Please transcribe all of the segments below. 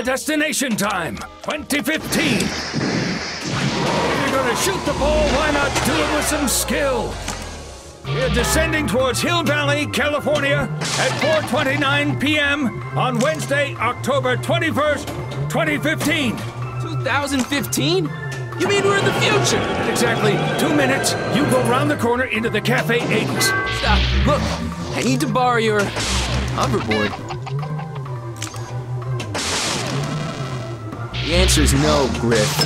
The destination time 2015. If you're gonna shoot the ball, why not do it with some skill? We're descending towards Hill Valley, California at 4:29 p.m. on Wednesday, October 21st, 2015. 2015? You mean we're in the future? Exactly two minutes, you go round the corner into the Cafe 80s. Stop. Look, I need to borrow your hoverboard. The answer's no, Griff.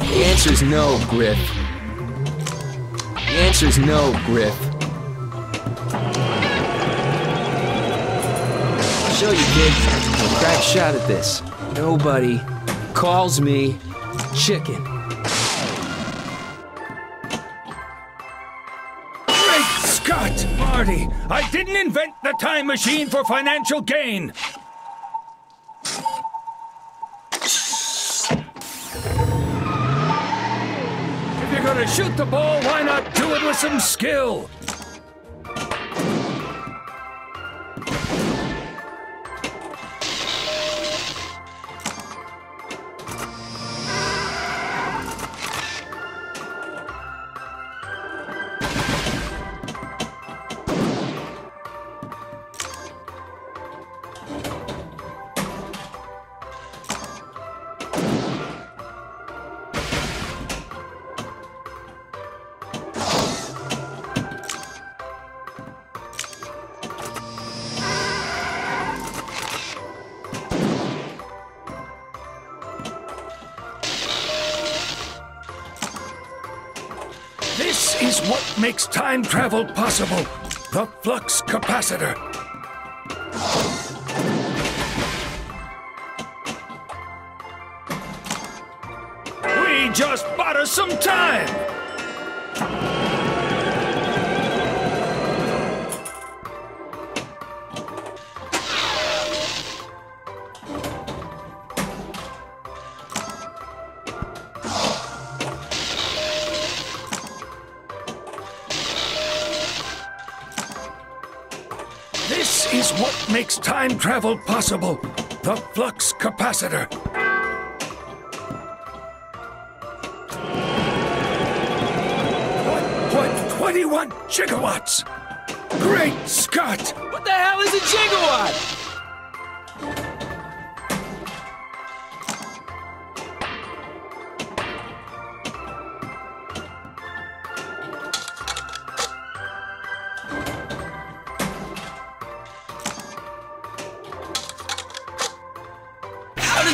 The answer's no, Griff. The answer's no, Griff. I'll show you, kid. A crack shot at this. Nobody calls me chicken. Scott, Marty! I didn't invent the time machine for financial gain. If you're gonna shoot the ball, why not do it with some skill? Makes time travel possible the flux capacitor. We just bought us some time! Makes time travel possible the flux capacitor. What? 21 gigawatts! Great Scott! What the hell is a gigawatt?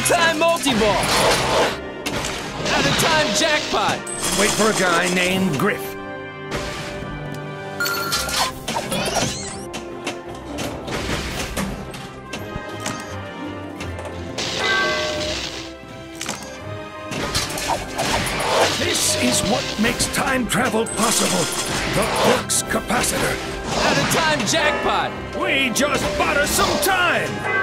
Time multi-ball. Out of time jackpot. Wait for a guy named Griff. This is what makes time travel possible the flux capacitor. Out of time jackpot. We just bought us some time!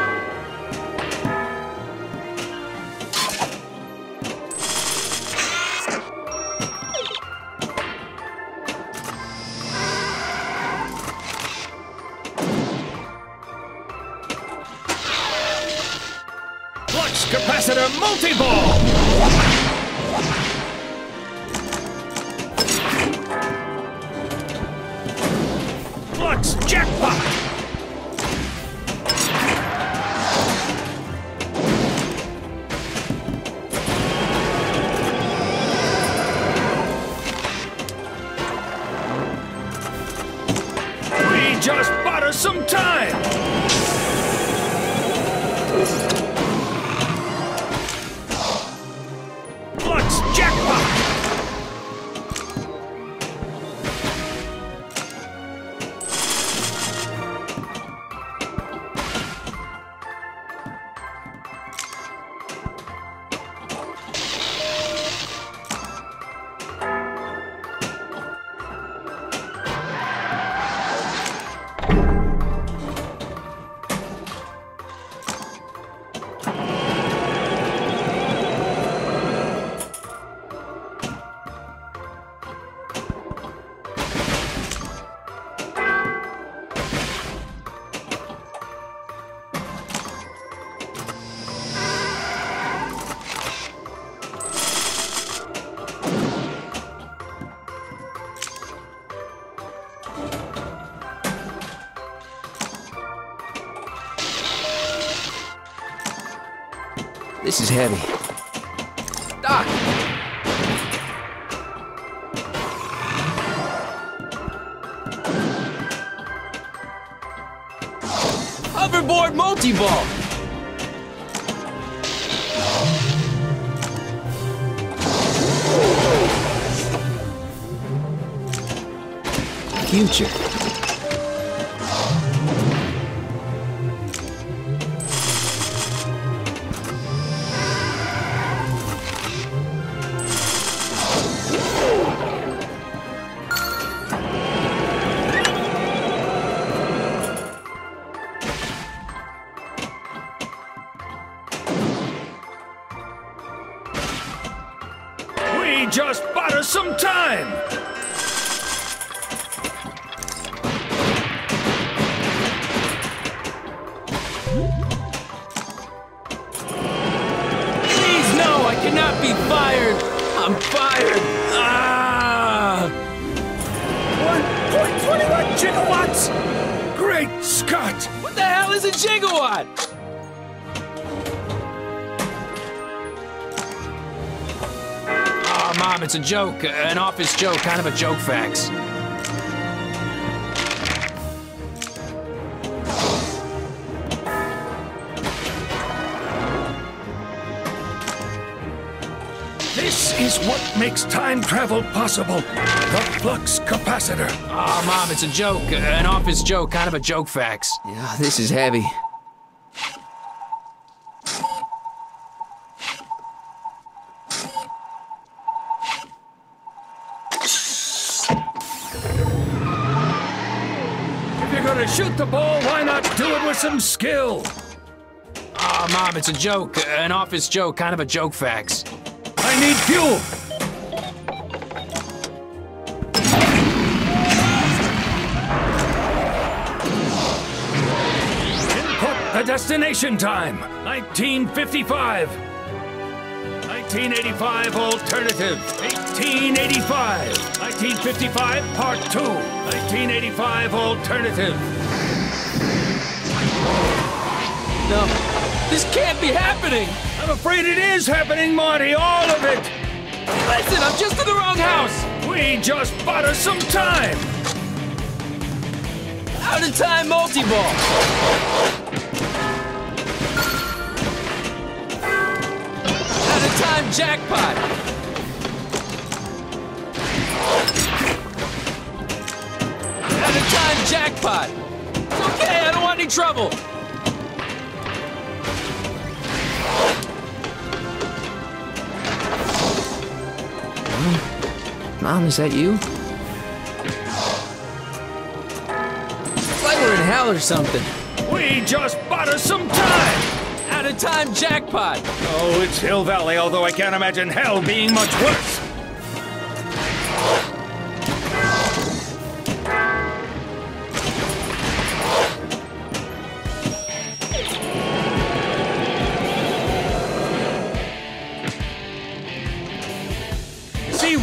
Multi-ball! Flux jackpot! We just bought us some time! This is heavy. Doc! Hoverboard multi-ball! Future. Is a gigawatt? Oh, Mom, it's a joke. An office joke, kind of a joke fax. This is what makes time travel possible. The flux capacitor. Oh, Mom, it's a joke. Uh, an office joke, kind of a joke fax. Yeah, this is heavy. If you're gonna shoot the ball, why not do it with some skill? Oh, Mom, it's a joke. Uh, an office joke, kind of a joke fax. I need fuel. Input the destination time. 1955. 1985 alternative. 1885. 1955 part 2. 1985 alternative. No, this can't be happening! I'm afraid it is happening, Marty. All of it. Listen, I'm just in the wrong house! We just bought us some time. Out of time multi-ball! Out of time jackpot! Out of time jackpot! It's okay, I don't want any trouble! Mom, is that you? It's like we're in hell or something. We just bought us some time. Out of time jackpot! Oh, it's Hill Valley, although I can't imagine hell being much worse.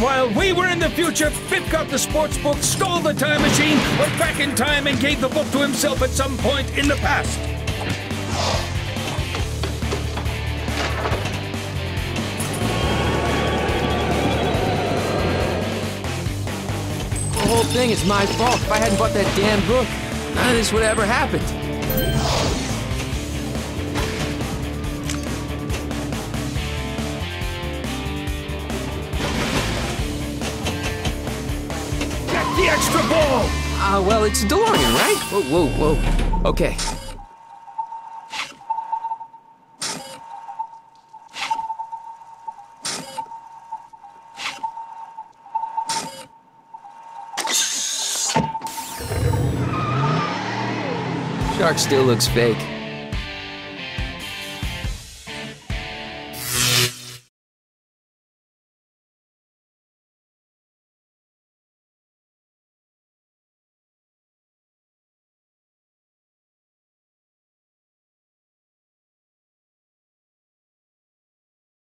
While we were in the future, Biff got the sports book, stole the time machine, went back in time, and gave the book to himself at some point in the past. The whole thing is my fault. If I hadn't bought that damn book, none of this would have ever happened. Ah, well, it's a DeLorean, right? Whoa, whoa, whoa. Okay. Shark still looks fake.